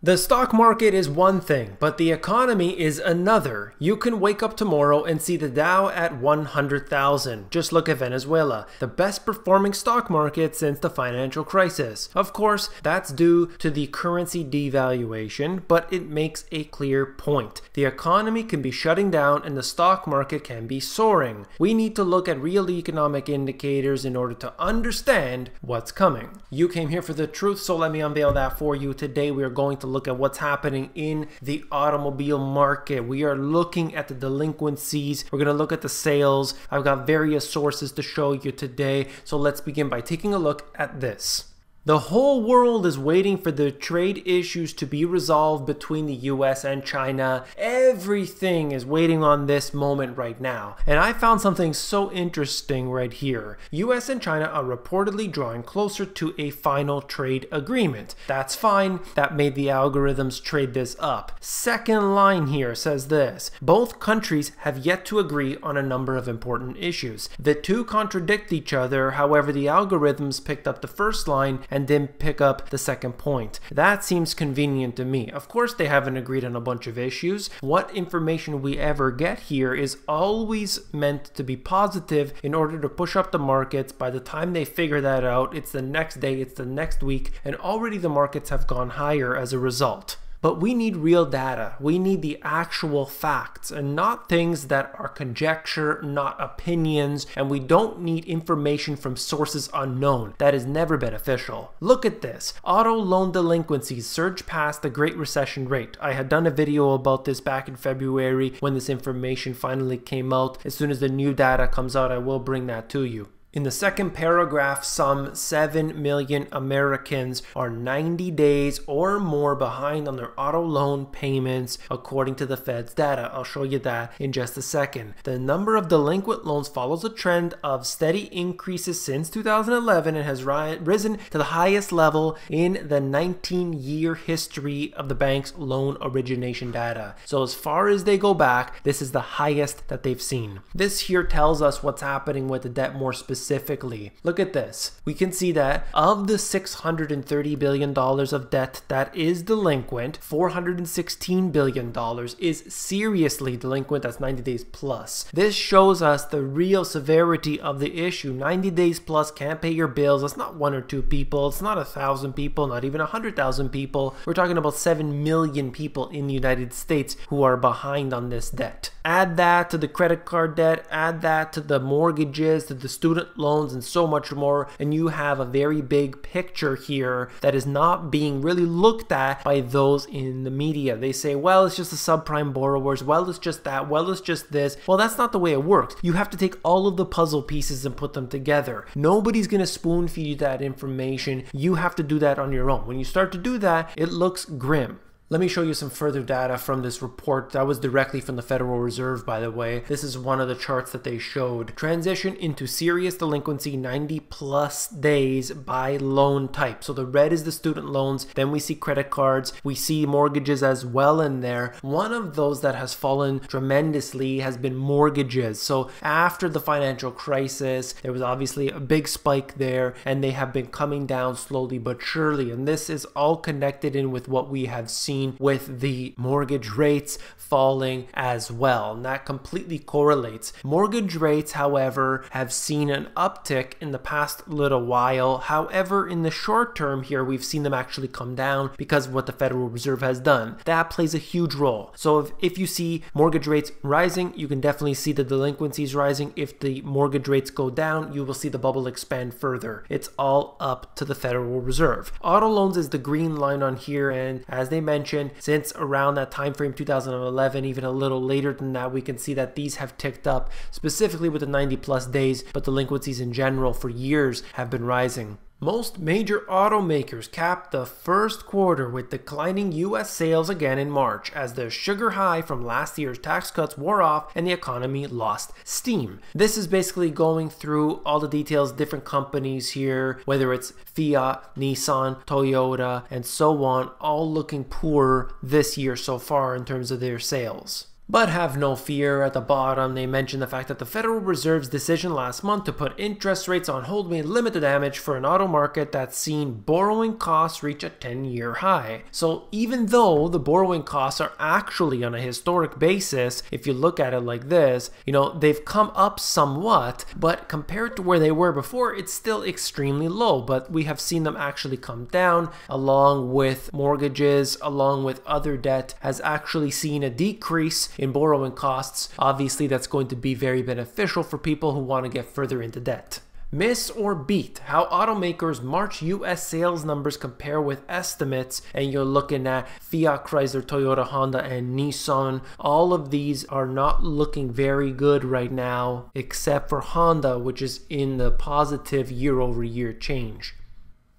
The stock market is one thing, but the economy is another. You can wake up tomorrow and see the Dow at 100,000. Just look at Venezuela, the best performing stock market since the financial crisis. Of course, that's due to the currency devaluation, but it makes a clear point. The economy can be shutting down and the stock market can be soaring. We need to look at real economic indicators in order to understand what's coming. You came here for the truth, so let me unveil that for you. Today we are going to look at what's happening in the automobile market. We are looking at the delinquencies. We're going to look at the sales. I've got various sources to show you today. So let's begin by taking a look at this. The whole world is waiting for the trade issues to be resolved between the US and China. Everything is waiting on this moment right now. And I found something so interesting right here. US and China are reportedly drawing closer to a final trade agreement. That's fine. That made the algorithms trade this up. Second line here says this. Both countries have yet to agree on a number of important issues. The two contradict each other. However, the algorithms picked up the first line and then pick up the second point. That seems convenient to me. Of course, they haven't agreed on a bunch of issues. What information we ever get here is always meant to be positive in order to push up the markets. By the time they figure that out, it's the next day, it's the next week, and already the markets have gone higher as a result. But we need real data. We need the actual facts and not things that are conjecture, not opinions, and we don't need information from sources unknown. That is never beneficial. Look at this. Auto loan delinquencies surge past the Great Recession rate. I had done a video about this back in February when this information finally came out. As soon as the new data comes out, I will bring that to you. In the second paragraph, some 7 million Americans are 90 days or more behind on their auto loan payments, according to the Fed's data. I'll show you that in just a second. The number of delinquent loans follows a trend of steady increases since 2011 and has risen to the highest level in the 19 year history of the bank's loan origination data. So, as far as they go back, this is the highest that they've seen. This here tells us what's happening with the debt more specifically specifically. Look at this. We can see that of the $630 billion of debt that is delinquent, $416 billion is seriously delinquent, that's 90 days plus. This shows us the real severity of the issue. 90 days plus can't pay your bills. It's not one or two people, it's not a thousand people, not even a hundred thousand people. We're talking about 7 million people in the United States who are behind on this debt. Add that to the credit card debt, add that to the mortgages, to the student loans, and so much more. And you have a very big picture here that is not being really looked at by those in the media. They say, well, it's just the subprime borrowers. Well, it's just that. Well, it's just this. Well, that's not the way it works. You have to take all of the puzzle pieces and put them together. Nobody's going to spoon feed you that information. You have to do that on your own. When you start to do that, it looks grim. Let me show you some further data from this report. That was directly from the Federal Reserve, by the way. This is one of the charts that they showed. Transition into serious delinquency 90 plus days by loan type. So the red is the student loans. Then we see credit cards. We see mortgages as well in there. One of those that has fallen tremendously has been mortgages. So after the financial crisis, there was obviously a big spike there and they have been coming down slowly but surely. And this is all connected in with what we have seen seen with the mortgage rates falling as well. And that completely correlates. Mortgage rates, however, have seen an uptick in the past little while. However, in the short term here, we've seen them actually come down because of what the Federal Reserve has done. That plays a huge role. So if, if you see mortgage rates rising, you can definitely see the delinquencies rising. If the mortgage rates go down, you will see the bubble expand further. It's all up to the Federal Reserve. Auto loans is the green line on here, and as they mentioned, since around that time frame 2011, even a little later than that, we can see that these have ticked up, specifically with the 90 plus days, but delinquencies in general for years have been rising. Most major automakers capped the first quarter with declining US sales again in March as the sugar high from last year's tax cuts wore off and the economy lost steam. This is basically going through all the details, different companies here, whether it's Fiat, Nissan, Toyota, and so on, all looking poor this year so far in terms of their sales. But have no fear, at the bottom they mention the fact that the Federal Reserve's decision last month to put interest rates on hold may limit the damage for an auto market that's seen borrowing costs reach a 10 year high. So even though the borrowing costs are actually on a historic basis, if you look at it like this, you know, they've come up somewhat, but compared to where they were before, it's still extremely low. But we have seen them actually come down along with mortgages, along with other debt, has actually seen a decrease in borrowing costs. Obviously, that's going to be very beneficial for people who want to get further into debt. Miss or beat how automakers March US sales numbers compare with estimates, and you're looking at Fiat, Chrysler, Toyota, Honda, and Nissan. All of these are not looking very good right now, except for Honda, which is in the positive year over year change.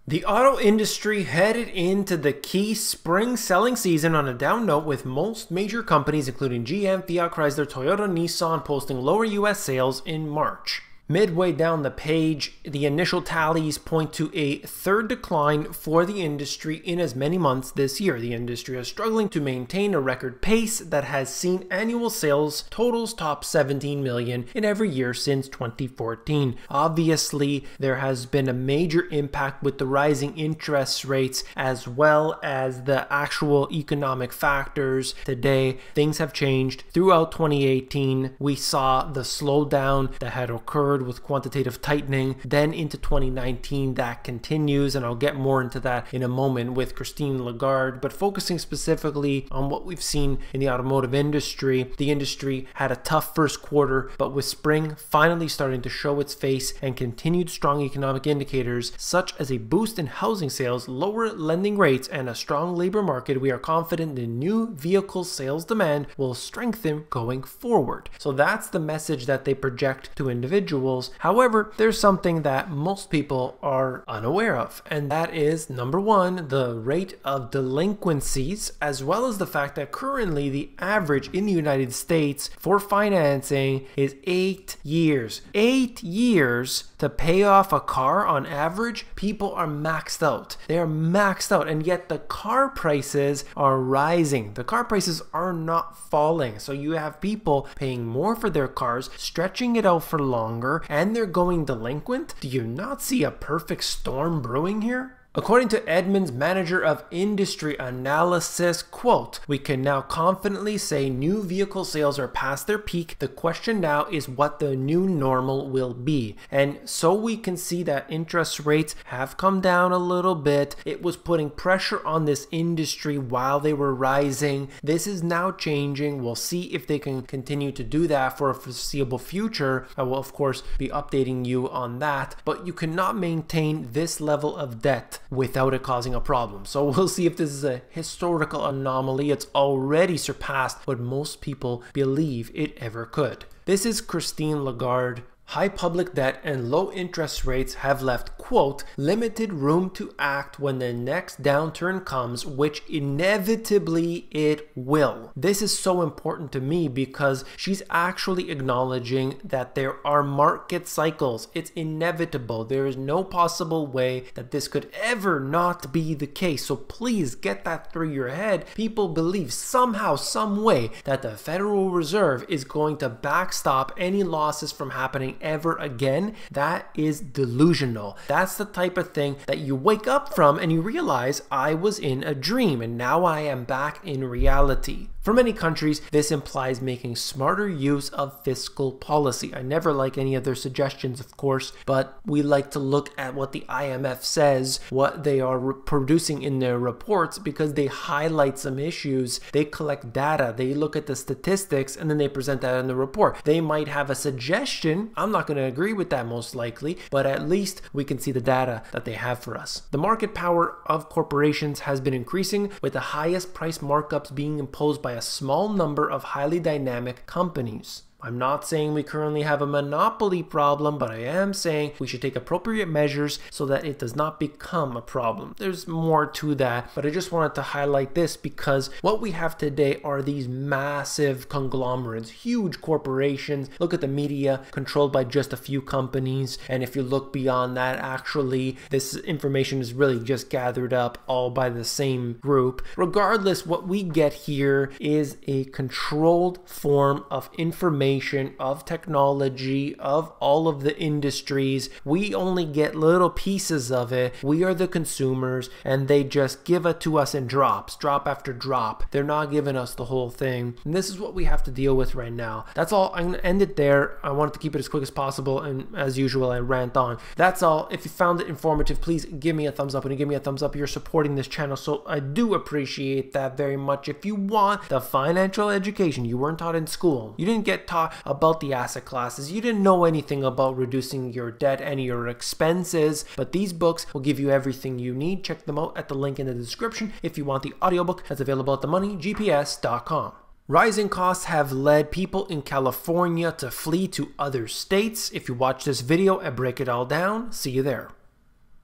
The auto industry headed into the key spring selling season on a down note with most major companies including GM, Fiat Chrysler, Toyota, Nissan posting lower US sales in March. Midway down the page, the initial tallies point to a third decline for the industry in as many months this year. The industry is struggling to maintain a record pace that has seen annual sales totals top 17 million in every year since 2014. Obviously, there has been a major impact with the rising interest rates as well as the actual economic factors. Today, things have changed. Throughout 2018, we saw the slowdown that had occurred with quantitative tightening. Then into 2019, that continues, and I'll get more into that in a moment with Christine Lagarde. But focusing specifically on what we've seen in the automotive industry, the industry had a tough first quarter, but with spring finally starting to show its face and continued strong economic indicators such as a boost in housing sales, lower lending rates, and a strong labor market, we are confident the new vehicle sales demand will strengthen going forward. So that's the message that they project to individuals However, there's something that most people are unaware of, and that is number one, the rate of delinquencies, as well as the fact that currently the average in the United States for financing is eight years. Eight years to pay off a car on average, people are maxed out. They are maxed out, and yet the car prices are rising. The car prices are not falling. So you have people paying more for their cars, stretching it out for longer, and they're going delinquent. Do you not see a perfect storm brewing here? According to Edmunds, manager of industry analysis, quote, we can now confidently say new vehicle sales are past their peak. The question now is what the new normal will be. And so we can see that interest rates have come down a little bit. It was putting pressure on this industry while they were rising. This is now changing. We'll see if they can continue to do that for a foreseeable future. I will, of course, be updating you on that. But you cannot maintain this level of debt without it causing a problem. So we'll see if this is a historical anomaly. It's already surpassed what most people believe it ever could. This is Christine Lagarde High public debt and low interest rates have left, quote, limited room to act when the next downturn comes, which inevitably it will. This is so important to me because she's actually acknowledging that there are market cycles. It's inevitable. There is no possible way that this could ever not be the case. So please get that through your head. People believe somehow, some way that the Federal Reserve is going to backstop any losses from happening ever again, that is delusional. That's the type of thing that you wake up from and you realize I was in a dream and now I am back in reality. For many countries, this implies making smarter use of fiscal policy. I never like any of their suggestions, of course, but we like to look at what the IMF says, what they are producing in their reports, because they highlight some issues. They collect data, they look at the statistics, and then they present that in the report. They might have a suggestion. I'm not going to agree with that most likely, but at least we can see the data that they have for us. The market power of corporations has been increasing, with the highest price markups being imposed by by a small number of highly dynamic companies. I'm not saying we currently have a monopoly problem, but I am saying we should take appropriate measures so that it does not become a problem. There's more to that, but I just wanted to highlight this because what we have today are these massive conglomerates, huge corporations. Look at the media controlled by just a few companies. And if you look beyond that, actually, this information is really just gathered up all by the same group. Regardless, what we get here is a controlled form of information, of technology, of all of the industries. We only get little pieces of it. We are the consumers, and they just give it to us in drops, drop after drop. They're not giving us the whole thing. And this is what we have to deal with right now. That's all. I'm going to end it there. I wanted to keep it as quick as possible. And as usual, I rant on. That's all. If you found it informative, please give me a thumbs up. You give me a thumbs up, you're supporting this channel. So I do appreciate that very much. If you want the financial education you weren't taught in school, you didn't get taught about the asset classes, you didn't know anything about reducing your debt, and your expenses, but these books will give you everything you need. Check them out at the link in the description if you want the audiobook that's available at themoneygps.com. Rising costs have led people in California to flee to other states. If you watch this video, and break it all down. See you there.